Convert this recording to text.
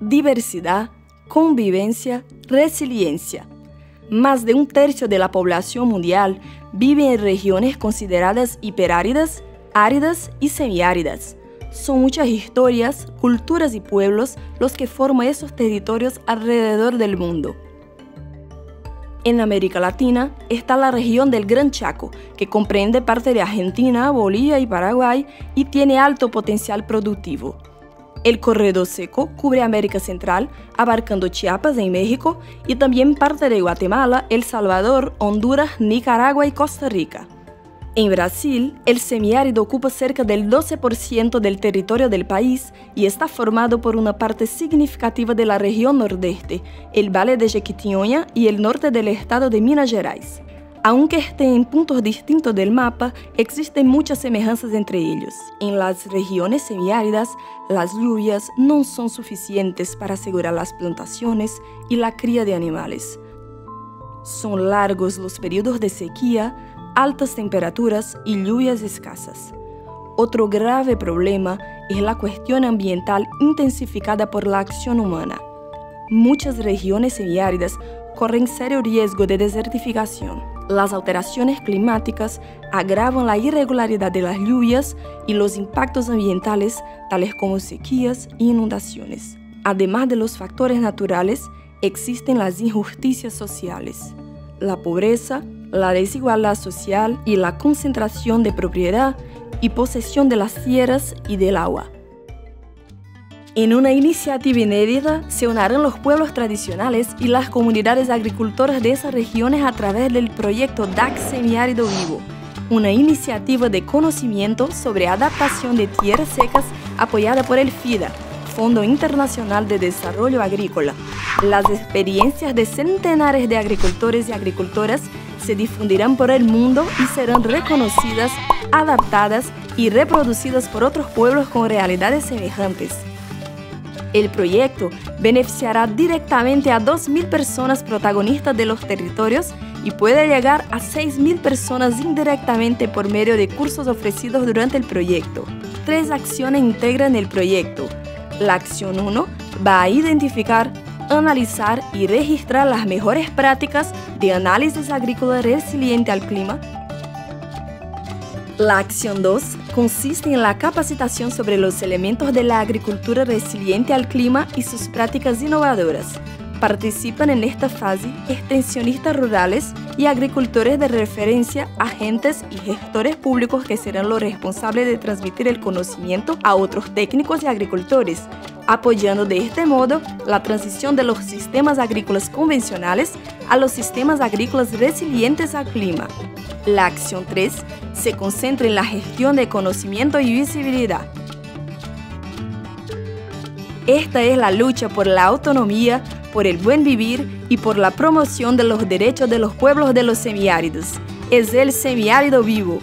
diversidad, convivencia, resiliencia. Más de un tercio de la población mundial vive en regiones consideradas hiperáridas, áridas y semiáridas. Son muchas historias, culturas y pueblos los que forman esos territorios alrededor del mundo. En América Latina está la región del Gran Chaco, que comprende parte de Argentina, Bolivia y Paraguay y tiene alto potencial productivo. El corredor seco cubre América Central, abarcando Chiapas en México y también parte de Guatemala, El Salvador, Honduras, Nicaragua y Costa Rica. En Brasil, el semiárido ocupa cerca del 12% del territorio del país y está formado por una parte significativa de la región nordeste, el Valle de Jequitinhonha y el norte del estado de Minas Gerais. Aunque estén en puntos distintos del mapa, existen muchas semejanzas entre ellos. En las regiones semiáridas, las lluvias no son suficientes para asegurar las plantaciones y la cría de animales. Son largos los periodos de sequía, altas temperaturas y lluvias escasas. Otro grave problema es la cuestión ambiental intensificada por la acción humana. Muchas regiones semiáridas corren serio riesgo de desertificación. Las alteraciones climáticas agravan la irregularidad de las lluvias y los impactos ambientales tales como sequías e inundaciones. Además de los factores naturales, existen las injusticias sociales. La pobreza, la desigualdad social y la concentración de propiedad y posesión de las tierras y del agua. En una iniciativa inédita se unirán los pueblos tradicionales y las comunidades agricultoras de esas regiones a través del proyecto DAC Semiárido Vivo, una iniciativa de conocimiento sobre adaptación de tierras secas apoyada por el FIDA, Fondo Internacional de Desarrollo Agrícola. Las experiencias de centenares de agricultores y agricultoras se difundirán por el mundo y serán reconocidas, adaptadas y reproducidas por otros pueblos con realidades semejantes. El proyecto beneficiará directamente a 2.000 personas protagonistas de los territorios y puede llegar a 6.000 personas indirectamente por medio de cursos ofrecidos durante el proyecto. Tres acciones integran el proyecto. La acción 1 va a identificar analizar y registrar las mejores prácticas de análisis agrícola resiliente al clima. La acción 2 consiste en la capacitación sobre los elementos de la agricultura resiliente al clima y sus prácticas innovadoras. Participan en esta fase extensionistas rurales y agricultores de referencia, agentes y gestores públicos que serán los responsables de transmitir el conocimiento a otros técnicos y agricultores, apoyando de este modo la transición de los sistemas agrícolas convencionales a los sistemas agrícolas resilientes al clima. La acción 3 se concentra en la gestión de conocimiento y visibilidad. Esta es la lucha por la autonomía, por el buen vivir y por la promoción de los derechos de los pueblos de los semiáridos. Es el semiárido vivo.